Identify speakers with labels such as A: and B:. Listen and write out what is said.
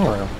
A: Hello.